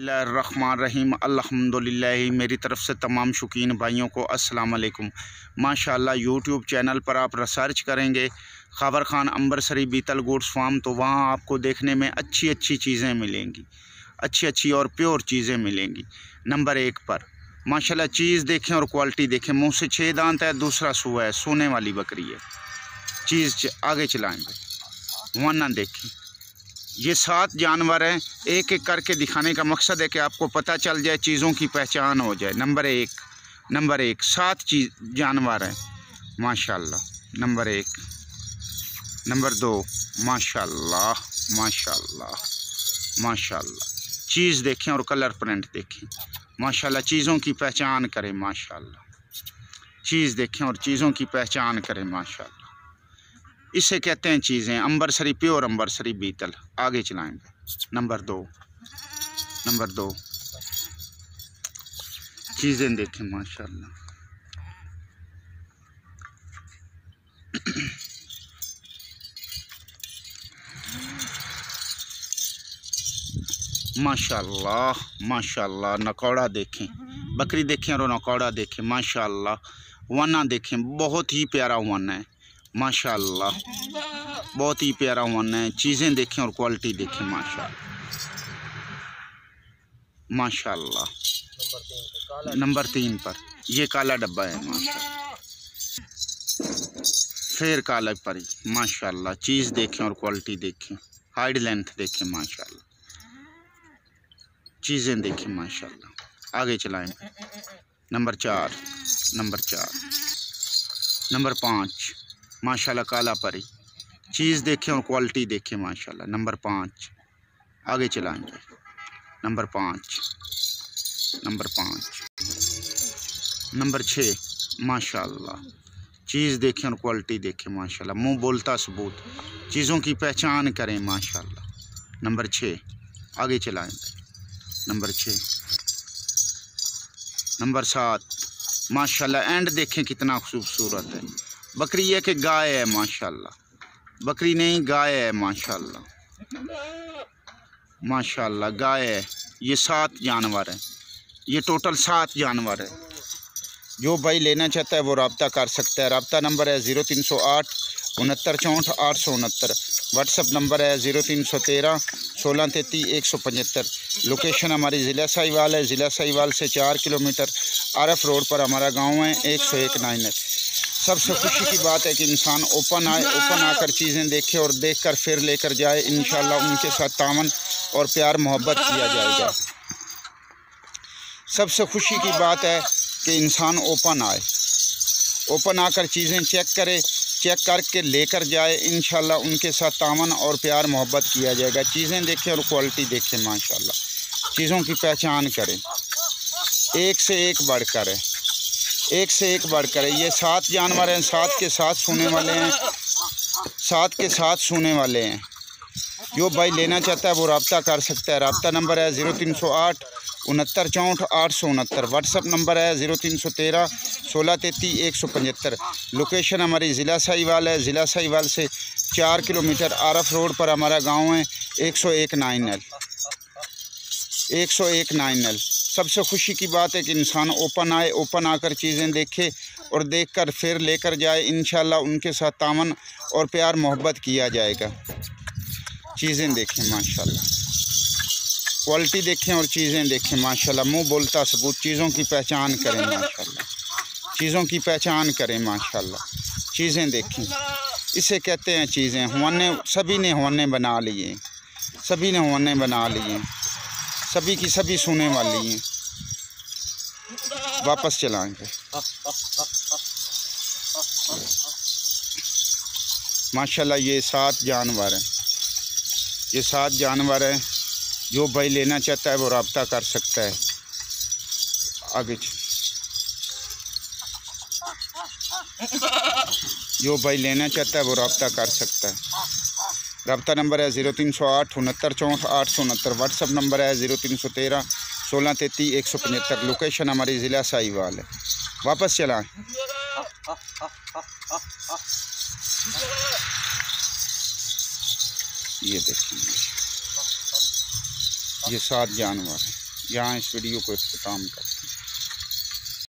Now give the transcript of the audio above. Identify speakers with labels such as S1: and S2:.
S1: रहीम अल्हम्दुलिल्लाह, मेरी तरफ़ से तमाम शौकीन भाइयों को अस्सलाम वालेकुम माशाल्लाह यूट्यूब चैनल पर आप रिसर्च करेंगे। खबर खान अम्बरसरी बीतल गुड्स फार्म तो वहाँ आपको देखने में अच्छी अच्छी चीज़ें मिलेंगी। अच्छी अच्छी और प्योर चीज़ें मिलेंगी। नंबर एक पर, माशाल्लाह, चीज़ देखें और क्वालिटी देखें। मुँह से छः दांत है, दूसरा सुहा है, सोने वाली बकरी है। चीज़ आगे चलाएँगे। वरना देखें। ये सात जानवर हैं एक एक करके दिखाने का मकसद है कि आपको पता चल जाए, चीज़ों की पहचान हो जाए। नंबर एक नंबर एक, सात चीज़, जानवर हैं। माशाल्लाह, नंबर एक। नंबर दो, माशाल्लाह माशाल्लाह माशाल्लाह। चीज़ देखें और कलर प्रिंट देखें। माशाल्लाह, चीज़ों की पहचान करें, माशाल्लाह। चीज़ देखें और चीज़ों की पहचान करें, माशाल्लाह। इसे कहते हैं चीज़ें, अंबरसरी, प्योर अम्बरसरी बीतल। आगे चलाएँगे। नंबर दो। नंबर दो। चीज़ें देखें, माशाल्लाह। माशाल्लाह माशाल्लाह, नकौड़ा देखें। बकरी देखें और नकौड़ा देखें, माशाल्लाह। वना देखें, बहुत ही प्यारा वन है। माशाल्लाह। बहुत ही प्यारा वन है। चीज़ें देखें और क्वालिटी देखें, माशाल्लाह। माशाल्लाह। नंबर तीन पर। ये काला डब्बा है, माशाल्लाह। फिर काला परी। माशाल्लाह। चीज़ देखें और क्वालिटी देखें। हाइड लेंथ देखें, माशाल्लाह। चीज़ें देखें, माशाल्लाह। आगे चलाएँ। नंबर चार। नंबर चार। नंबर पाँच। माशाल्लाह काला परी। चीज़ देखें और क्वालिटी देखें, माशाल्लाह। नंबर पाँच। आगे चलाएँगे नंबर पाँच। नंबर पाँच। नंबर छः। माशाल्लाह। चीज़ देखें और क्वालिटी देखें, माशाल्लाह। मुँह बोलता सबूत। चीज़ों की पहचान करें, माशाल्लाह। नंबर छः। आगे चलाएँगे नंबर छः। नंबर सात। माशाल्लाह एंड देखें कितना खूबसूरत है। बकरी है कि गाय है, माशाल्लाह। बकरी नहीं, गाय है, माशाल्लाह। माशाल्लाह, गाय है। ये सात जानवर हैं। ये टोटल सात जानवर है। जो भाई लेना चाहता है, वो रबता कर सकता है। रबता नंबर है ज़ीरो तीन सौ आठ, उनहत्तर चौंठ आठ सौ उनहत्तर। व्हाट्सअप नंबर है ज़ीरो तीन सौ तेरह, सोलह तैंतीस, एक सौ पचहत्तर। लोकेशन हमारी ज़िला साहिवाल है। ज़िला साहिवाल से चार किलोमीटर आरफ रोड पर हमारा गाँव है, एक सौ एक नाइन है। सबसे खुशी की बात है कि इंसान ओपन आए, ओपन आकर चीज़ें देखे और देखकर फिर लेकर जाए। इन उनके साथ तामन और प्यार, मोहब्बत किया जाएगा। सबसे खुशी की बात है कि इंसान ओपन आए। ओपन आकर चीज़ें चेक करे, चेक करके लेकर जाए। इन उनके साथ तामन और प्यार, मोहब्बत किया जाएगा। चीज़ें देखें और क्वालिटी देखें, माशाल्लाह। चीज़ों की पहचान करें। एक से एक बढ़कर है। एक से एक बढ़कर है। ये सात जानवर हैं, सात के साथ सोने वाले हैं। सात के साथ सोने वाले हैं। जो भाई लेना चाहता है, वो रबता कर सकता है। रबता नंबर है ज़ीरो तीन सौ आठ, उनहत्तर चौंठ, आठ सौ उनहत्तर। व्हाट्सअप नंबर है ज़ीरो तीन सौ तेरह, सोलह तैंतीस, एक सौ पचहत्तर। लोकेशन हमारी ज़िला साहिवाल है। ज़िला साहिवाल से चार किलोमीटर आरफ रोड पर हमारा गाँव है, एक सौ एक नाइन एल। एक सौ एक नाइन एल। सबसे खुशी की बात है कि इंसान ओपन आए, ओपन आकर चीज़ें देखे और देखकर फिर लेकर जाए। इन उनके साथ तामन और प्यार, मोहब्बत किया जाएगा। चीज़ें देखें, माशाल्लाह। क्वालिटी देखें और चीज़ें देखें, माशाल्लाह। मुँह बोलता, सबूत, चीज़ों की पहचान करें, माशाल्लाह। चीज़ों की पहचान करें, माशाल्लाह। चीज़ें देखें। इसे कहते हैं चीज़ें। हुआने, सभी ने हुआने बना लिए। सभी ने हुआने बना लिए। सभी की सभी सुने वाली हैं। वापस चलाएँगे। माशाल्लाह, ये सात जानवर हैं। ये सात जानवर हैं, जो भाई लेना चाहता है वो रबता कर सकता है। आगे जो भाई लेना चाहता है वो रबता कर सकता है। रबता नंबर है ज़ीरो तीन सौ आठ, उनहत्तर चौंठ आठ सौ उनहत्तर। व्हाट्सअप नंबर है ज़ीरो तीन सौ तेरह सोलह तेती एक सौ पचहत्तर। लोकेशन हमारी ज़िला साहिवाल है। वापस चलाएँ ये देखिए। ये सात जानवर हैं। यहाँ इस वीडियो को इख्ताम करते